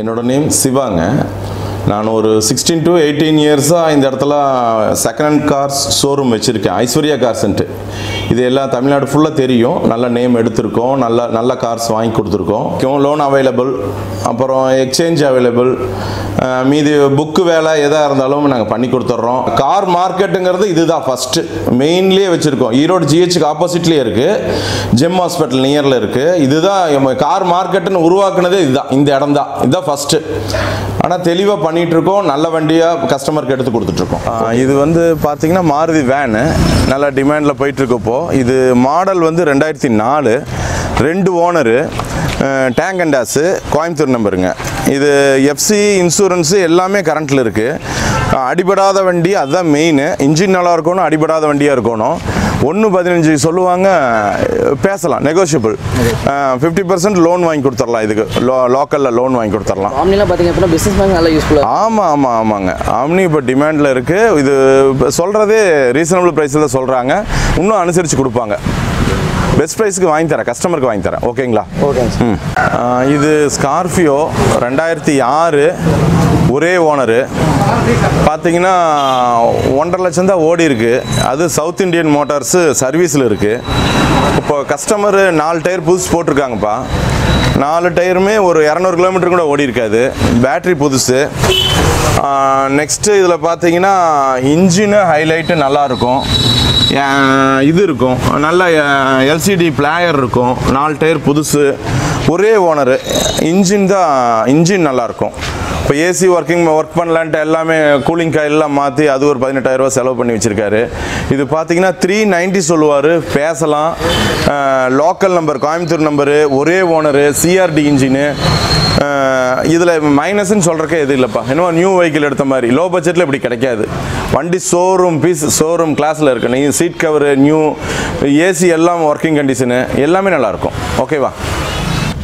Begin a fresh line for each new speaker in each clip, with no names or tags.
என்னோட நேம் சிவாங்க. நான் ஒரு சிக்ஸ்டீன் டு எயிட்டீன் இயர்ஸாக இந்த இடத்துல செகண்ட் ஹேண்ட் கார்ஸ் ஷோரூம் வச்சுருக்கேன். ஐஸ்வர்யா கார்ஸ்ன்ட்டு இது எல்லாம் தமிழ்நாடு ஃபுல்லாக தெரியும். நல்ல நேம் எடுத்திருக்கோம். நல்ல நல்ல கார்ஸ் வாங்கி கொடுத்துருக்கோம். லோன் அவைலபிள் அப்புறம் எக்ஸ்சேஞ்ச் அவைலபிள் மீதி புக்கு வேலை எதாக இருந்தாலும் நாங்கள் பண்ணி கொடுத்துட்றோம். கார் மார்க்கெட்டுங்கிறது இதுதான் ஃபஸ்ட்டு மெயின்லேயே வச்சுருக்கோம். ஈரோடு ஜிஹெச்சுக்கு ஆப்போசிட்லேயே இருக்குது ஜெம் ஹாஸ்பிட்டல் நியரில் இருக்குது இதுதான் கார் மார்க்கெட்டுன்னு உருவாக்குனதே இதுதான். இந்த இடம் தான் இதுதான் ஃபஸ்ட்டு ஆனால் தெளிவாக பண்ணி பண்ணிகிட்ருக்கோம் நல்ல வண்டியாக கஸ்டமருக்கு எடுத்து கொடுத்துட்ருக்கோம் இது வந்து பார்த்திங்கன்னா மாருதி வேனு நல்ல டிமாண்டில் போயிட்டுருக்கப்போ. இது மாடல் வந்து ரெண்டாயிரத்தி நாலு. ரெண்டு ஓனரு டேங்க் அண்ட் டாஸு கோயம்புத்தூர் நம்பருங்க. இது எஃப்சி இன்சூரன்ஸு எல்லாமே கரண்ட்டில் இருக்குது அடிபடாத வண்டி அதுதான் மெயின் இன்ஜின் நல்லா இருக்கணும் அடிபடாத வண்டியாக இருக்கணும். ஒன்று பதினஞ்சு சொல்லுவாங்க பேசலாம் நெகோஷியபிள் ஃபிஃப்டி பர்சன்ட் லோன் வாங்கி கொடுத்துடலாம் இதுக்கு. லோ லோக்கலில் லோன் வாங்கி கொடுத்துடலாம்.
ஆம்னிலாம் பார்த்தீங்க அப்படின்னா பிஸ்னஸ் மேன் நல்லா யூஸ்ஃபுல்லாக
ஆமாம் ஆமாம் ஆமாங்க. ஆம்னி இப்போ டிமாண்டில் இருக்குது இது இப்போ சொல்கிறதே ரீசனபிள் ப்ரைஸில் தான் சொல்கிறாங்க இன்னும் அனுசரித்து கொடுப்பாங்க. பெஸ்ட் ப்ரைஸ்க்கு வாங்கி தரேன் கஸ்டமருக்கு வாங்கி தரேன். ஓகேங்களா ஆ, இது ஸ்கார்பியோ ரெண்டாயிரத்தி ஆறு. ஒரே ஓனரு. பார்த்தீங்கன்னா ஒன்றரை லட்சம் தான் ஓடி இருக்குது அது சவுத் இண்டியன் மோட்டார்ஸு சர்வீஸில் இருக்குது இப்போ கஸ்டமரு நாலு டயர் புதுசு போட்டிருக்காங்கப்பா. நாலு டயருமே ஒரு இரநூறு கிலோமீட்டர் கூட ஓடி இருக்காது. பேட்ரி புதுசு. நெக்ஸ்ட்டு இதில் பார்த்தீங்கன்னா இன்ஜினு ஹைலைட்டு நல்லாயிருக்கும் இது இருக்கும். நல்ல எல்சிடி பிளேயர் இருக்கும். நாலு டயர் புதுசு. ஒரே ஓனரு. இன்ஜின் தான் இன்ஜின் நல்லாயிருக்கும் இப்போ ஏசி ஒர்க்கிங் ஒர்க் பண்ணலான்ட்டு எல்லாமே கூலிங் காயிலெலாம் மாற்றி அது ஒரு பதினெட்டாயிரரூவா செலவு பண்ணி வச்சுருக்காரு. இது பார்த்தீங்கன்னா த்ரீ நைன்ட்டி சொல்லுவார். பேசலாம். லோக்கல் நம்பர் கோயம்புத்தூர் நம்பரு ஒரே ஓனரு சிஆர்டி இன்ஜினு இதில் மைனஸ்ன்னு சொல்கிறக்கே எது இல்லைப்பா. இன்னும் நியூ வெஹிக்கிள் எடுத்த மாதிரி. லோ பட்ஜெட்டில் இப்படி கிடைக்காது. வண்டி ஷோரூம் பீஸ் ஷோரூம் கிளாஸில் இருக்கு. நீங்கள் சீட் கவரு நியூ ஏசி எல்லாம் ஒர்க்கிங் கண்டிஷனு எல்லாமே நல்லாயிருக்கும் ஓகேவா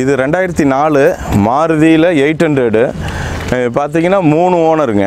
இது ரெண்டாயிரத்தி நாலு மாருதியில் எயிட் ஹண்ட்ரடு பார்த்தீங்கன்னா மூணு ஓனருங்க.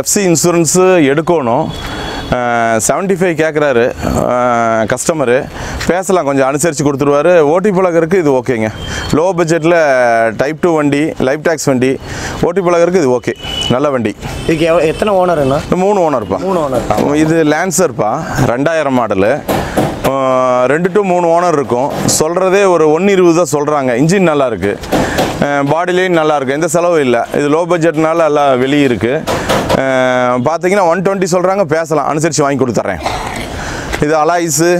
எஃப்சி இன்சூரன்ஸு எடுக்கணும். செவன்ட்டி ஃபைவ் கேட்குறாரு கஸ்டமரு பேசலாம் கொஞ்சம் அனுசரித்து கொடுத்துருவாரு ஓட்டி பழகருக்கு இது ஓகேங்க. லோ பட்ஜெட்டில் டைப் டூ வண்டி லைஃப் டேக்ஸ் வண்டி ஓட்டி பழகருக்கு இது ஓகே. நல்ல வண்டி.
இதுக்கு எவ்வளோ எத்தனை ஓனருண்ணா
மூணு ஓனர்ப்பா.
மூணு ஓனர்
இது லான்சர்ப்பா ரெண்டாயிரம் மாடலு ரெண்டு டு மூணு ஓனர் இருக்கும். சொல்கிறதே ஒரு ஒன்று இருபது தான் சொல்கிறாங்க இன்ஜின் நல்லா இருக்குது பாடிலையும் நல்லாயிருக்கும் எந்த செலவும் இல்லை. இது லோ பட்ஜெட்னால எல்லாம் வெளியே இருக்குது பார்த்தீங்கன்னா ஒன் டுவெண்ட்டி சொல்கிறாங்க பேசலாம். அனுசரித்து வாங்கி கொடுத்துட்றேன் இது அலாய்ஸு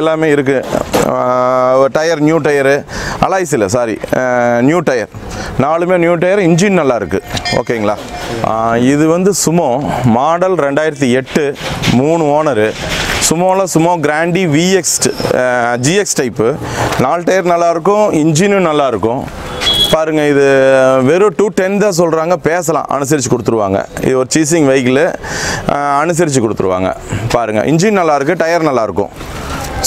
எல்லாமே இருக்குது டயர் நியூ டயரு அலாய்ஸ் இல்லை சாரி நியூ டயர் நாலுமே நியூ டயர் இன்ஜின் நல்லா இருக்குது ஓகேங்களா இது வந்து சுமோ மாடல் ரெண்டாயிரத்தி எட்டு மூணு ஓனரு சுமோவில் சுமோ கிராண்டி விஎக்ஸ்ட் ஜிஎக்ஸ் டைப்பு நாலு டயர் நல்லாயிருக்கும் இன்ஜினும் நல்லாயிருக்கும் பாருங்க இது வெறும் டூ டென் தான் சொல்கிறாங்க பேசலாம். அனுசரித்து கொடுத்துருவாங்க. இது ஒரு சீசிங் வெஹிக்கிள் அனுசரித்து கொடுத்துருவாங்க. பாருங்க இன்ஜின் நல்லாயிருக்கு டயர் நல்லாயிருக்கும்.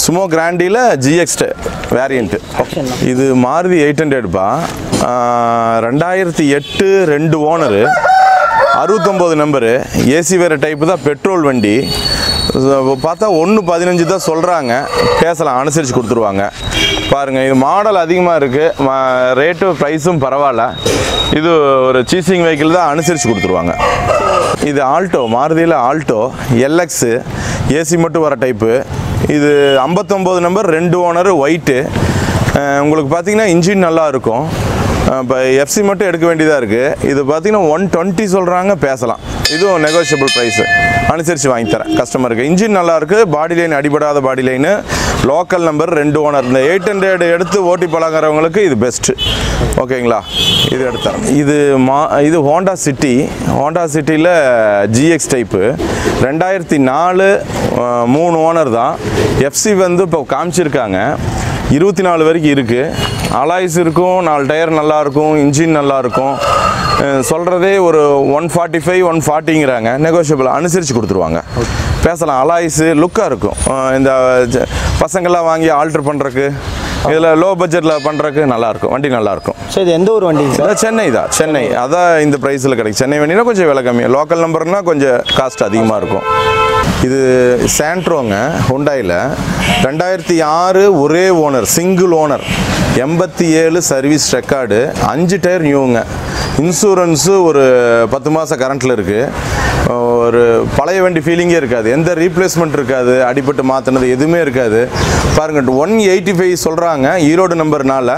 சுமோ கிராண்டியில் ஜிஎக்ஸ்டு வேரியண்ட்டு இது மாருதி எயிட் ஹண்ட்ரட்பா ரெண்டாயிரத்தி எட்டு ரெண்டு ஓனரு அறுபத்தொம்போது நம்பரு ஏசி வேறு டைப்பு தான் பெட்ரோல் வண்டி. பார்த்தா ஒன்று பதினஞ்சு தான் சொல்கிறாங்க பேசலாம் அனுசரித்து கொடுத்துருவாங்க. பாருங்கள் இது மாடல் அதிகமாக இருக்குது ரேட்டும் ப்ரைஸும் பரவாயில்ல. இது ஒரு சீசிங் வெஹிக்கிள் தான் அனுசரித்து கொடுத்துருவாங்க. இது ஆல்டோ மாருதியில் ஆல்டோ எல்எக்ஸு ஏசி மட்டும் வர டைப்பு இது ஐம்பத்தொம்போது நம்பர் ரெண்டு ஓனரு ஒயிட்டு உங்களுக்கு பார்த்தீங்கன்னா இன்ஜின் நல்லா இருக்கும். இப்போ எஃப்சி மட்டும் எடுக்க வேண்டியதாக இருக்குது இது பார்த்தீங்கன்னா ஒன் டுவெண்ட்டி சொல்கிறாங்க பேசலாம். இதுவும் நெகோஷியபிள் ப்ரைஸு அனுசரித்து வாங்கி தரேன் கஸ்டமருக்கு இன்ஜின் நல்லாயிருக்கு பாடி லைன் அடிபடாத பாடி லைனு லோக்கல் நம்பர் ரெண்டு ஓனர் இந்த எயிட் ஹண்ட்ரட் எடுத்து ஓட்டி பழகிறவங்களுக்கு இது பெஸ்ட்டு ஓகேங்களா? இது எடுத்தரேன் இது மா இது ஹோண்டா சிட்டி ஹோண்டா சிட்டியில் ஜிஎக்ஸ் டைப்பு ரெண்டாயிரத்தி நாலு மூணு ஓனர் தான். எஃப்சி வந்து இப்போ காமிச்சிருக்காங்க. இருபத்தி நாலு வரைக்கும் இருக்குது அலாய்ஸ் இருக்கும் நாலு டயர் நல்லாயிருக்கும் இன்ஜின் நல்லாயிருக்கும் சொல்கிறதே ஒரு ஒன் ஃபார்ட்டி ஃபைவ் ஒன் ஃபார்ட்டிங்கிறாங்க. நெகோஷியபிள் அனுசரித்து கொடுத்துருவாங்க. பேசலாம். அலாய்ஸு லுக்காக இருக்கும். இந்த ஜ- பசங்கள்லாம் வாங்கி ஆல்ட்ரு பண்ணுறக்கு இதில் லோ பட்ஜெட்டில் பண்ணுறக்கு நல்லாயிருக்கும். வண்டி நல்லாயிருக்கும்.
ஸோ இது எந்த சார்
அதான் சென்னை தான். சென்னை. அதான் இந்த ப்ரைஸில் கிடைக்கும். சென்னை வண்டினா கொஞ்சம் விலை கம்மி. லோக்கல் நம்பர்னா கொஞ்சம் காஸ்ட் அதிகமாக இருக்கும். இது சாண்ட்ரோங்க ஹுண்டாயில் ரெண்டாயிரத்தி ஆறு ஒரே ஓனர் சிங்கிள் ஓனர் எண்பத்தி ஏழு சர்வீஸ் ரெக்கார்டு அஞ்சு டயர் நியூங்க இன்சூரன்ஸு ஒரு பத்து மாதம் கரண்ட்டில் இருக்குது ஒரு பழைய வண்டி ஃபீலிங்கே இருக்காது. எந்த ரீப்ளேஸ்மெண்ட் இருக்காது. அடிபட்டு மாற்றினது எதுவுமே இருக்காது. பாருங்கள் ஒன் எயிட்டி ஃபைவ் சொல்கிறாங்க ஈரோடு நம்பர்னால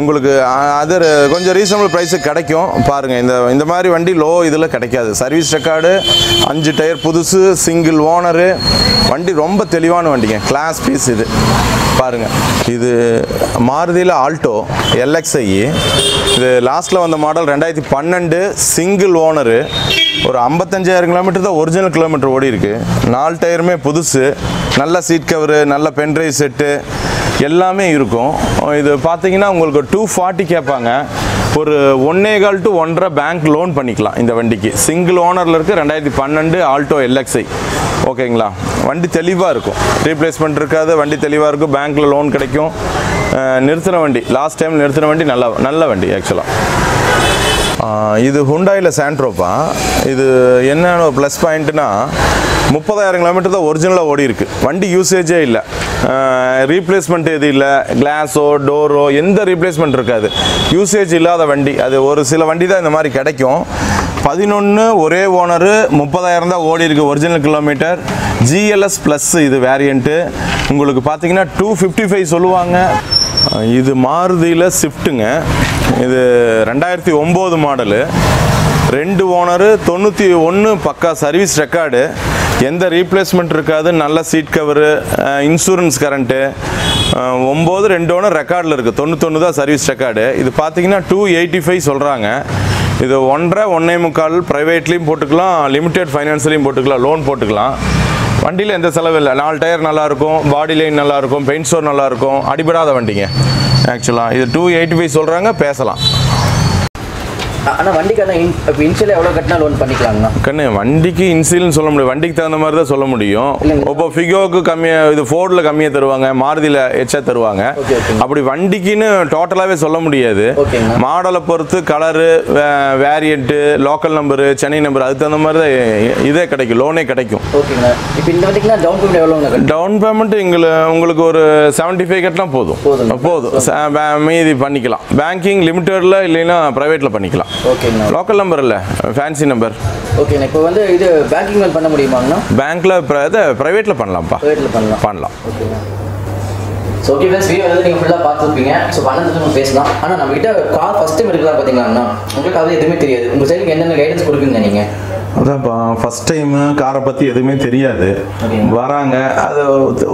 உங்களுக்கு அது கொஞ்சம் ரீசனபிள் ப்ரைஸுக்கு கிடைக்கும். பாருங்கள் இந்த இந்த மாதிரி வண்டி லோ இதில் கிடைக்காது. சர்வீஸ் ரெக்கார்டு அஞ்சு டயர் புதுசு சிங்கிள் ஓனரு வண்டி ரொம்ப தெளிவான வண்டிங்க. கிளாஸ் பீஸ் இது. பாருங்கள் இது மாருதியில் ஆல்டோ எல்எக்ஸ்ஐ இது லாஸ்ட்டில் வந்த மாடல் ரெண்டாயிரத்தி பன்னெண்டு சிங்கிள் ஓனரு ஒரு ஐம்பத்தஞ்சாயிரம் கிலோமீட்டர் தான் ஒரிஜினல் கிலோமீட்டர் ஓடி இருக்கு. நாலு டயருமே புதுசு. நல்ல சீட் கவரு நல்ல பென்ட்ரைவ் செட்டு எல்லாமே இருக்கும். இது பார்த்தீங்கன்னா உங்களுக்கு டூ ஃபார்ட்டி கேட்பாங்க. ஒரு ஒன்னே கால் டு ஒன்றரை பேங்க் லோன் பண்ணிக்கலாம் இந்த வண்டிக்கு. சிங்கிள் ஓனரில் இருக்குது ரெண்டாயிரத்தி பன்னெண்டு ஆல்டோ எல்எக்ஸ்ஐ ஓகேங்களா வண்டி தெளிவாக இருக்கும். ரீப்ளேஸ்மெண்ட் இருக்காது வண்டி தெளிவாக இருக்கும். பேங்க்கில் லோன் கிடைக்கும். நிறுத்தின வண்டி. லாஸ்ட் டைம் நிறுத்தின வண்டி நல்ல நல்ல வண்டி ஆக்சுவலாக இது ஹுண்டாயில் சாண்ட்ரோப்பா இது என்ன ப்ளஸ் பாயிண்ட்டுனா முப்பதாயிரம் கிலோமீட்டர் தான் ஒரிஜினலாக ஓடி இருக்கு. வண்டி யூசேஜே இல்லை. ரீப்ளேஸ்மெண்ட் எது இல்லை? கிளாஸோ டோரோ எந்த ரீப்ளேஸ்மெண்ட் இருக்காது. யூசேஜ் இல்லாத வண்டி. அது ஒரு சில வண்டி தான் இந்த மாதிரி கிடைக்கும். பதினொன்று ஒரே ஓனரு முப்பதாயிரம் தான் ஓடி இருக்குது ஒரிஜினல் கிலோமீட்டர் ஜிஎல்எஸ் ப்ளஸ் இது வேரியண்ட்டு உங்களுக்கு பார்த்தீங்கன்னா டூ ஃபிஃப்டி ஃபைவ் சொல்லுவாங்க. இது மாருதியில் ஸ்விஃப்ட்டுங்க இது ரெண்டாயிரத்தி ஒம்பது மாடலு ரெண்டு ஓனரு தொண்ணூற்றி ஒன்று பக்கா சர்வீஸ் ரெக்கார்டு எந்த ரீப்ளேஸ்மெண்ட் இருக்காது நல்ல சீட் கவரு இன்சூரன்ஸ் கரண்ட்டு ஒம்பது ரெண்டு ஓனர் ரெக்கார்டில் இருக்குது தொண்ணூத்தொன்று தான் சர்வீஸ் ரெக்கார்டு இது பார்த்தீங்கன்னா டூ எயிட்டி ஃபைவ் சொல்கிறாங்க இது ஒன்றரை ஒன்றே முக்கால் ப்ரைவேட்லேயும் போட்டுக்கலாம் லிமிடெட் ஃபைனான்ஸ்லேயும் போட்டுக்கலாம் லோன் போட்டுக்கலாம். வண்டியில் எந்த செலவு இல்லை. நாலு டயர் நல்லாயிருக்கும் பாடி லைன் நல்லாயிருக்கும் பெயின் பெயிண்ட் ஸ்டோர் நல்லாயிருக்கும் அடிபடாத வண்டிங்க. ஆக்சுவலாக இது டூ எயிட்டி ஃபைவ் சொல்கிறாங்க பேசலாம்.
ஆனால் வண்டிக்கான இன் இப்போ இன்ஷியல் எவ்வளோ கட்டினா லோன் பண்ணிக்கலாங்கண்ணா?
கண்ணு வண்டிக்கு இன்சில்னு சொல்ல முடியும். வண்டிக்கு தகுந்த மாதிரி தான் சொல்ல முடியும். இப்போ ஃபிகோக்கு கம்மியாக இது ஃபோர்டில் கம்மியாக தருவாங்க மாருதியில் எச்சா தருவாங்க. அப்படி வண்டிக்குன்னு டோட்டலாகவே சொல்ல முடியாது. மாடலை பொறுத்து colour variant local number Chennai number அதுக்கு தகுந்த மாதிரி தான் இதே கிடைக்கும் லோனே கிடைக்கும்.
ஓகேங்கண்ணா. இப்போ இந்த வண்டிக்குனா டவுன் பேமெண்ட் கட்டணும்?
டவுன் பேமெண்ட் எங்களை உங்களுக்கு ஒரு செவன்ட்டி ஃபைவ் கட்டினா போதும்.
போதும்.
மீதி பண்ணிக்கலாம். பேங்கிங் லிமிட்டடில் இல்லைன்னா ப்ரைவேட்டில் பண்ணிக்கலாம்.
ஓகேங்கண்ணா
லோக்கல் நம்பர் இல்லை ஃபேன்சி நம்பர்
ஓகேண்ணா இப்போ வந்து இது பேங்கிங் பண்ண முடியுமாங்கண்ணா?
பேங்க்கில் இதை ப்ரைவேட்டில் பண்ணலாம்ப்பா.
ப்ரைவேட்டில் பண்ணலாம்.
பண்ணலாம்.
ஓகேண்ணா ஸோ ஓகே ஃப்ரெண்ட்ஸ் வீடியோ வந்து நீங்கள் ஃபுல்லாக பார்த்துருப்பீங்க. ஸோ பண்ணது நம்ம பேசலாம். ஆனால் நம்ம கிட்ட கார் ஃபஸ்ட் டைம் எடுக்கலாம் பார்த்தீங்களாண்ணா உங்களுக்கு அது எதுவுமே தெரியாது. உங்கள் சைடுக்கு என்னென்ன கைடன்ஸ் கொடுப்பீங்க நீங்கள்
அதான்ப்பா ஃபஸ்ட் டைமு காரை பற்றி எதுவுமே தெரியாது. வராங்க. அது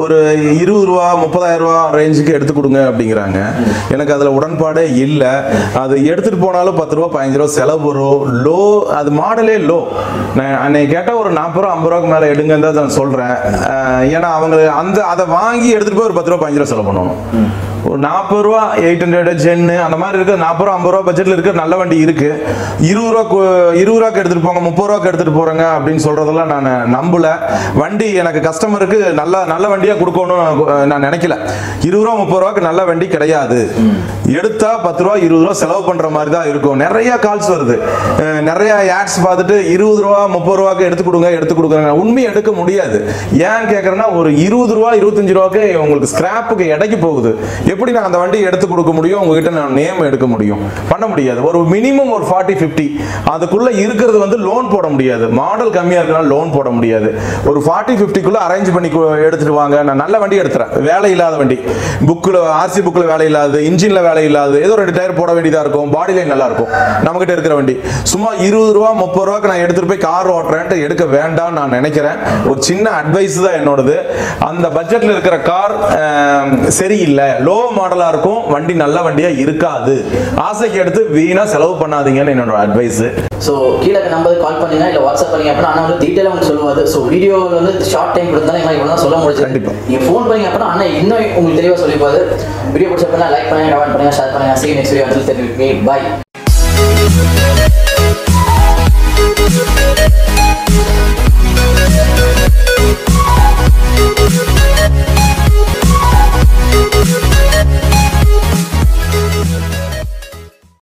ஒரு இருபது ரூபா முப்பதாயிரம் ரூபா ரேஞ்சுக்கு எடுத்து கொடுங்க அப்படிங்கிறாங்க. எனக்கு அதில் உடன்பாடே இல்லை. அது எடுத்துகிட்டு போனாலும் பத்து ரூபா பதினஞ்சு ரூபா செலவு வரும். லோ அது மாடலே லோ நான் அன்னைக்கு கேட்டால் ஒரு நாற்பது ரூபா ஐம்பது ரூபாய்க்கு மேலே எடுங்கன்னு தான் நான் சொல்கிறேன் ஏன்னா அவங்க அந்த அதை வாங்கி எடுத்துகிட்டு போய் ஒரு பத்து ரூபா பதினஞ்சு ரூபா செலவு பண்ணணும். ஒரு நாற்பது ரூபா எயிட் ஹண்ட்ரட் ஜென்னு அந்த மாதிரி இருக்குது நாற்பது ரூபா ஐம்பது ரூபா பட்ஜெட்டில் இருக்க நல்ல வண்டி இருக்குது இருபது ரூபா கு- இருபது ரூபாக்கு எடுத்துகிட்டு போங்க முப்பது ரூபாக்கு எடுத்துகிட்டு போகிறங்க அப்படின்னு சொல்றதெல்லாம் நான் நம்பல. வண்டி எனக்கு கஸ்டமருக்கு நல்ல நல்ல வண்டியாக கொடுக்கணும் நான் நினைக்கல. இருபது ரூபா முப்பது ரூபாக்கு நல்ல வண்டி கிடையாது. எடுத்தா பத்து ரூபா இருபது ரூபா செலவு பண்ற மாதிரி தான் இருக்கும். நிறைய கால்ஸ் வருது. நிறைய ஆட்ஸ் பார்த்துட்டு இருபது ரூபா முப்பது ரூபாக்கு எடுத்து கொடுங்க எடுத்து கொடுக்குறாங்க. உண்மை எடுக்க முடியாது. ஏன் கேட்குறேன்னா ஒரு இருபது ரூபா இருபத்தஞ்சு ரூபாக்கு உங்களுக்கு ஸ்கிராப்புக்கு இடைக்கு போகுது. எப்படி நான் அந்த வண்டி எடுத்து கொடுக்க முடியும்? உங்ககிட்ட நான் நேம் எடுக்க முடியும். பண்ண முடியாது. ஒரு மினிமம் ஒரு ஃபார்ட்டி ஃபிஃப்டி அதுக்குள்ள இருக்கிறது வந்து லோன் போட முடியாது. மாடல் கம்மியா இருக்கனால லோன் போட முடியாது. ஒரு ஃபார்ட்டி ஃபிஃப்டிக்குள்ள அரேஞ்ச் பண்ணி எடுத்துட்டு வாங்க. நான் நல்ல வண்டி எடுத்துறேன். வேலை இல்லாத வண்டி. புக்கில் ஆர்சி புக்கில் வேலை இல்லாத இன்ஜின்ல வேலை இல்லாது ஏதோ ரெண்டு டயர் போட வேண்டியதா இருக்கும் பாடி லைன் நல்லா இருக்கும். நம்மகிட்ட இருக்கிற வண்டி. சும்மா இருபது ரூபா முப்பது ரூபாக்கு நான் எடுத்துட்டு போய் கார் ஓட்டுறேன்ட்டு எடுக்க வேண்டாம் நான் நினைக்கிறேன். ஒரு சின்ன அட்வைஸ் தான் என்னோடது. அந்த பட்ஜெட்ல இருக்கிற கார் சரியில்லை. லோ மாடலா இருக்கும் வண்டி நல்ல வண்டியா இருக்காது. ஆசைக்கு எடுத்து வீணா செலவு பண்ணாதீங்கன்னு என்னோட அட்வைஸ்
ஸோ கீழே நம்பருக்கு கால் பண்ணுங்க இல்லை வாட்ஸ்அப் பண்ணுங்க அப்படின்னா அண்ணா வந்து டீட்டெயிலாக உங்களுக்கு சொல்லுவாரு. ஸோ வீடியோவில் வந்து ஷார்ட் டைம் கொடுத்தாலும் எங்களுக்கு இவ்வளோ தான் சொல்ல முடிஞ்சது.
கண்டிப்பா.
நீங்கள் ஃபோன் பண்ணீங்க அப்படின்னா அண்ணா இன்னும் உங்களுக்கு தெளிவாக சொல்லிப்பாரு. வீடியோ பிடிச்சப்பனா லைக் பண்ணுங்க கமெண்ட் பண்ணுங்க. semuanya saat mengasih next video until then bye We'll be right back.